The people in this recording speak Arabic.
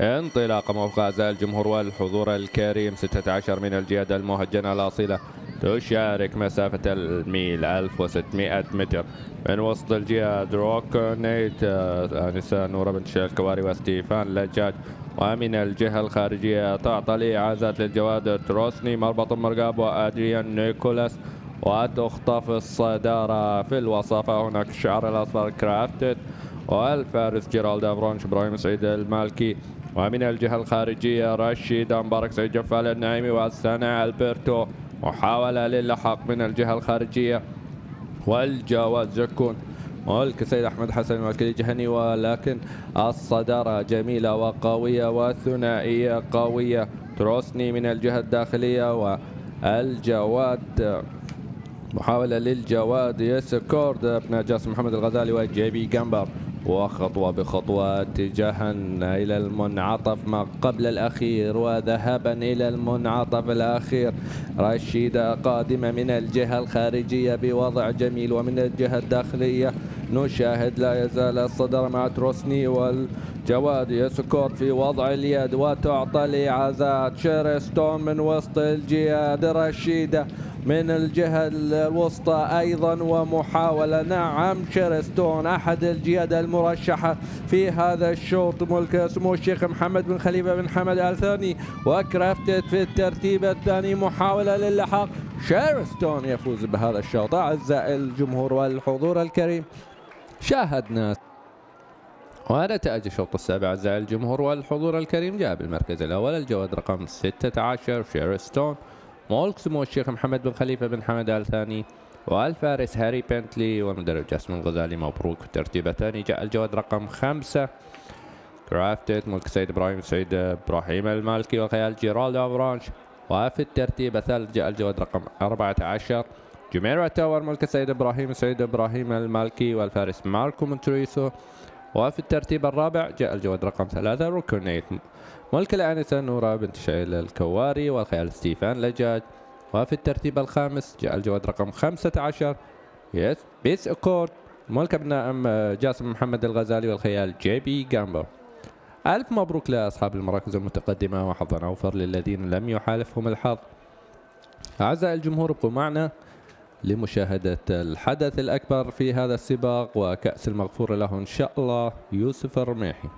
انطلاقة موفقة أعزائي الجمهور والحضور الكريم 16 من الجياد المهجنة الأصيلة تشارك مسافة الميل 1600 متر. من وسط الجياد روكونيت آنسة نورة بنت الكواري وستيفان لجاج. ومن الجهة الخارجية تعطى الإيعازات للجواد تروسني مربط المرقاب وأدريان نيكولاس. وتخطف الصدارة وفي الوصافة هناك الشعر الأصفر كرافتد. والفارس جيرالد أفرونش إبراهيم سعيد المالكي. ومن الجهة الخارجية رشيد مبارك سعيد جفال النعيمي والسنة ألبرتو. محاولة للحق من الجهة الخارجية. والجواد زكون ملك السيد أحمد حسن المالكي جهني. ولكن الصدارة جميلة وقوية وثنائية قوية. تروسني من الجهة الداخلية والجواد. محاولة للجواد. يسكورد ابن جاسم محمد الغزالي وجيبي جامبر وخطوة بخطوة اتجاها إلى المنعطف ما قبل الأخير وذهابا إلى المنعطف الأخير. رشيدة قادمة من الجهة الخارجية بوضع جميل ومن الجهة الداخلية. نشاهد لا يزال الصدر مع تروسني والجواد يسكوت في وضع اليد وتعطى الإعازات شيرستون من وسط الجياد رشيدة من الجهة الوسطى أيضا ومحاولة. نعم شيرستون أحد الجياد المرشحة في هذا الشوط. ملك سمو الشيخ محمد بن خليفة بن حمد آل ثاني وكرافتد في الترتيب الثاني محاولة للحاق شيرستون يفوز بهذا الشوط. أعزائي الجمهور والحضور الكريم شاهدنا. ونتائج الشوط السابع. أعزائي الجمهور والحضور الكريم جاء بالمركز الأول. الجواد رقم 16 شيرستون. مولك سمو الشيخ محمد بن خليفة بن حمد آل ثاني والفارس هاري بنتلي والمدرب جاسم الغزالي مبروك الثاني جاء الجواد رقم خمسة. كرافتد ملك سيد إبراهيم سيد إبراهيم المالكي وخيال جيرالدو افرانش وفي الترتيب الثالث جاء الجواد رقم 14 جميرة تاور ملك سيد إبراهيم سيد إبراهيم المالكي والفارس ماركو مونتريسو. وفي الترتيب الرابع جاء الجواد رقم ثلاثة روكونيت ملك الآنسة نورا بنت شعيل الكواري والخيال ستيفان لجاج. وفي الترتيب الخامس جاء الجواد رقم 15 يس بيس أكورد. ملك ابن أم جاسم محمد الغزالي والخيال جي بي جامبو. ألف مبروك لأصحاب المراكز المتقدمة وحظا أوفر للذين لم يحالفهم الحظ. أعزائي الجمهور ابقوا معنا. لمشاهدة الحدث الأكبر في هذا السباق وكأس المغفور له إن شاء الله يوسف الرميحي.